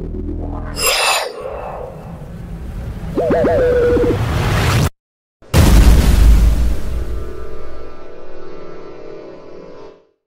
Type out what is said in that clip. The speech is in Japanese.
you